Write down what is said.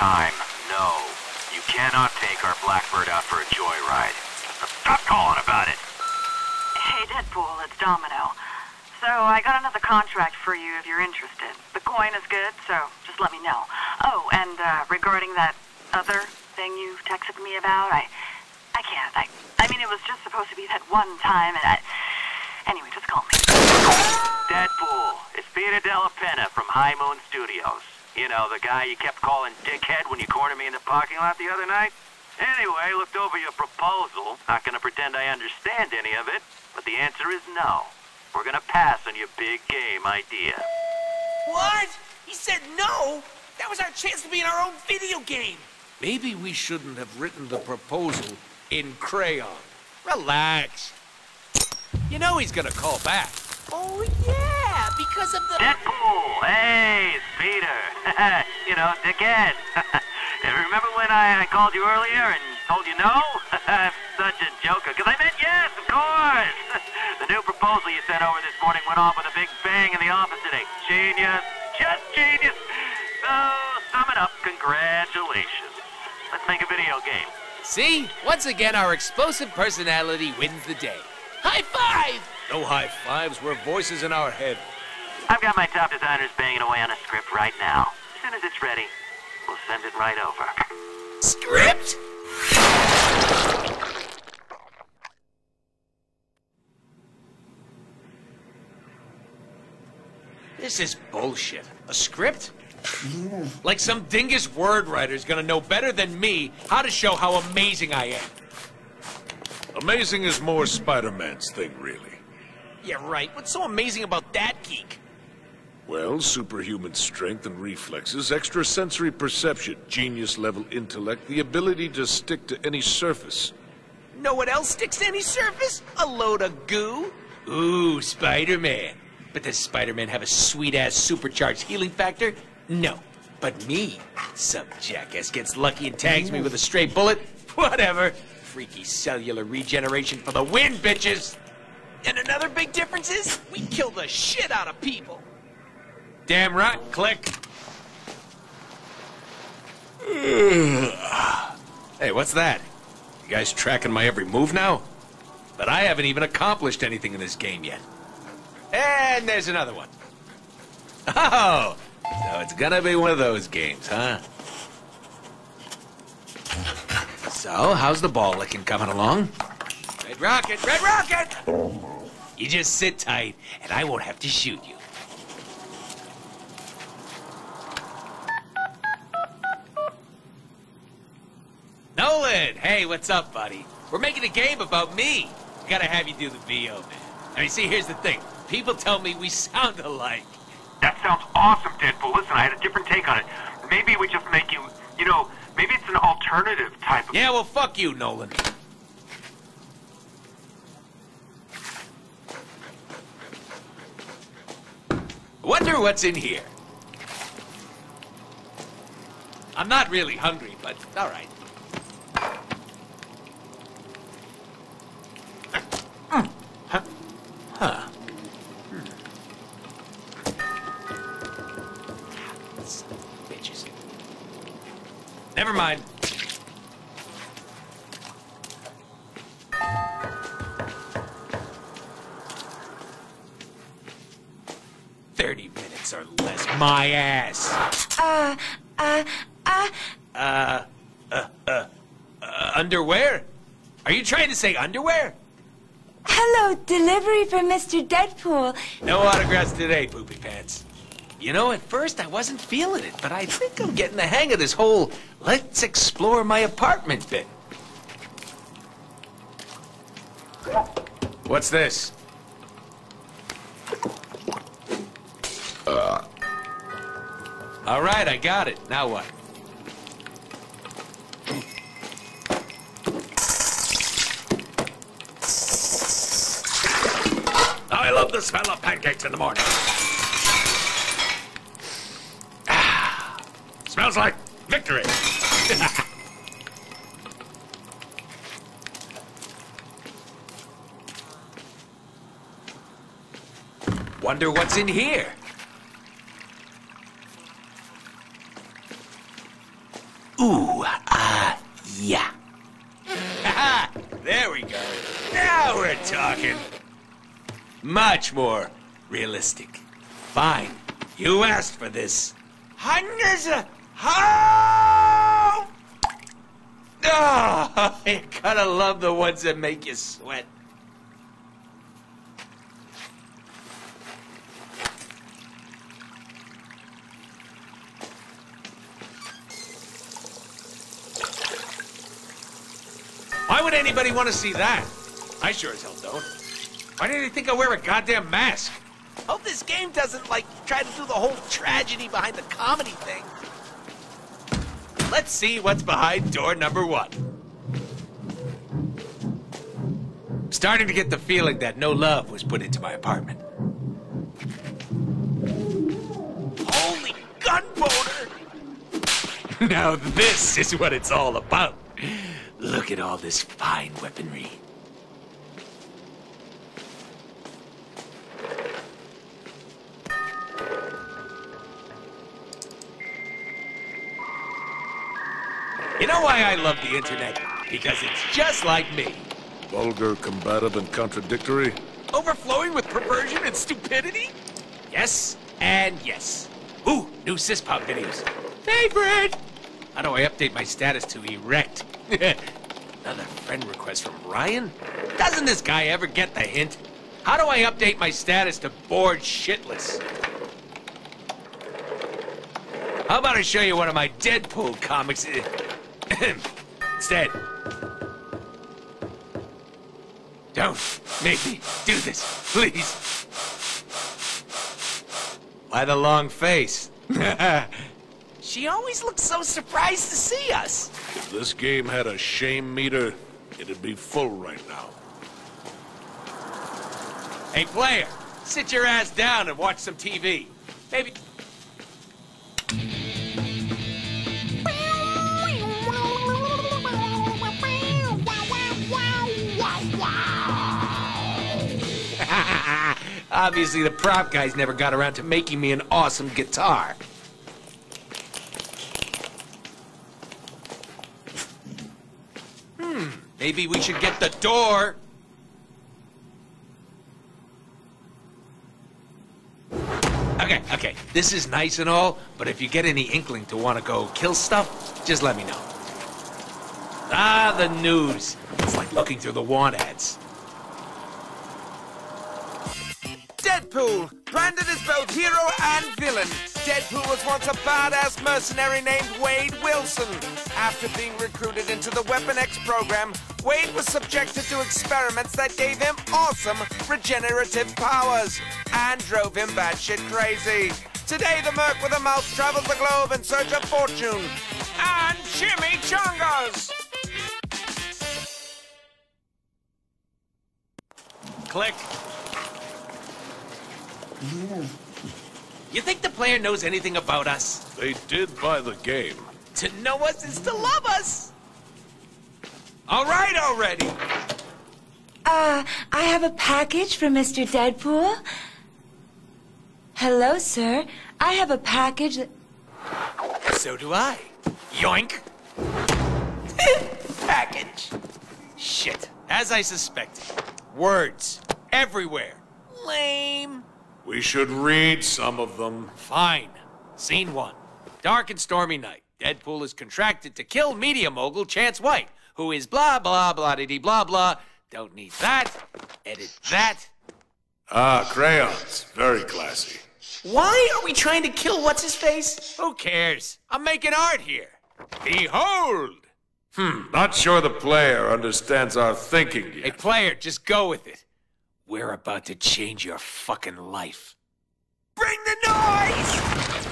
time. No. You cannot take our Blackbird out for a joyride. Stop calling about it. Hey, Deadpool, it's Domino. So I got another contract for you if you're interested. The coin is good, so just let me know. Oh, and uh, regarding that other thing you texted me about, I, I can't. I, I mean, it was just supposed to be that one time, and I. Anyway, just call me. Deadpool, it's Peter Della Penna from High Moon Studios. You know, the guy you kept calling dickhead when you cornered me in the parking lot the other night? Anyway, looked over your proposal. Not gonna pretend I understand any of it, but the answer is no. We're gonna pass on your big game idea. What? He said no? That was our chance to be in our own video game. Maybe we shouldn't have written the proposal in crayon. Relax. You know he's gonna call back. Oh, yeah, because of the... Deadpool! Hey, it's Peter. you know, dickhead. And Remember when I, I called you earlier and told you no? I'm such a joker, because I meant yes, of course. the new proposal you sent over this morning went off with a big bang in the office today. Genius. Just genius. So, sum it up, congratulations. Let's make a video game. See? Once again, our explosive personality wins the day. High five! No high fives, we're voices in our head. I've got my top designers banging away on a script right now. As soon as it's ready, we'll send it right over. Script? This is bullshit. A script? like some dingus word writer's gonna know better than me how to show how amazing I am. Amazing is more Spider-Man's thing, really. Yeah, right. What's so amazing about that geek? Well, superhuman strength and reflexes, extrasensory perception, genius-level intellect, the ability to stick to any surface. Know what else sticks to any surface? A load of goo. Ooh, Spider-Man. But does Spider-Man have a sweet-ass supercharged healing factor? No. But me, some jackass gets lucky and tags me with a stray bullet. Whatever. Freaky cellular regeneration for the win, bitches! And another big difference is we kill the shit out of people. Damn right, click. hey, what's that? You guys tracking my every move now? But I haven't even accomplished anything in this game yet. And there's another one. Oh, so it's gonna be one of those games, huh? So, how's the ball licking coming along? Red Rocket, Red Rocket! You just sit tight, and I won't have to shoot you. Nolan! Hey, what's up, buddy? We're making a game about me. Gotta have you do the VO, man. I mean, see, here's the thing. People tell me we sound alike. That sounds awesome, Deadpool. Listen, I had a different take on it. Maybe we just make you, you know, maybe it's an alternative type of... Yeah, well, fuck you, Nolan. Wonder what's in here. I'm not really hungry, but all right. Never mind. Thirty minutes or less. My ass. Uh, uh, uh, Uh, uh, uh, uh, underwear? Are you trying to say underwear? hello, delivery for Mr. Deadpool. No autographs today, Poopy Pants. You know, at first I wasn't feeling it, but I think I'm getting the hang of this whole let's explore my apartment bit. What's this? Uh. All right, I got it. Now what? I love the smell of pancakes in the morning. Smells like victory. Wonder what's in here. Ooh, ah, yeah. There we go. Now we're talking. Much more realistic. Fine. You asked for this. Hundreds Oh! Oh, you gotta love the ones that make you sweat. Why would anybody want to see that? I sure as hell don't. Why did they think I wear a goddamn mask? Hope this game doesn't, like, try to do the whole tragedy behind the comedy thing. Let's see what's behind door number one. Starting to get the feeling that no love was put into my apartment. Holy gunboater! Now this is what it's all about. Look at all this fine weaponry. You know why I love the internet? Because it's just like me. Vulgar, combative, and contradictory? Overflowing with perversion and stupidity? Yes and yes. Ooh, new Syspop videos. Favorite! How do I update my status to erect? Another friend request from Ryan? Doesn't this guy ever get the hint? How do I update my status to bored shitless? How about I show you one of my Deadpool comics? Instead. Don't make me do this, please. Why the long face? She always looks so surprised to see us. If this game had a shame meter, it'd be full right now. Hey, player, sit your ass down and watch some TV. Maybe. Obviously, the prop guys never got around to making me an awesome guitar. Hmm, maybe we should get the door. Okay, okay, this is nice and all, but if you get any inkling to want to go kill stuff, just let me know. Ah, the news. It's like looking through the want ads. Deadpool, branded as both hero and villain. Deadpool was once a badass mercenary named Wade Wilson. After being recruited into the Weapon X program, Wade was subjected to experiments that gave him awesome regenerative powers and drove him batshit crazy. Today, the Merc with a mouth travels the globe in search of fortune and Jimmy chimichangas. Click. You think the player knows anything about us? They did buy the game. To know us is to love us. All right already. Uh, I have a package for Mr. Deadpool. Hello, sir. I have a package that... So do I. Yoink. Package. Shit. As I suspected. Words. Everywhere. Lame. We should read some of them. Fine. Scene one. Dark and stormy night. Deadpool is contracted to kill media mogul Chance White, who is blah blah blah dee blah blah. Don't need that. Edit that. Ah, crayons. Very classy. Why are we trying to kill what's his face? Who cares? I'm making art here. Behold! Hmm, not sure the player understands our thinking yet. Hey, player, just go with it. We're about to change your fucking life. Bring the noise!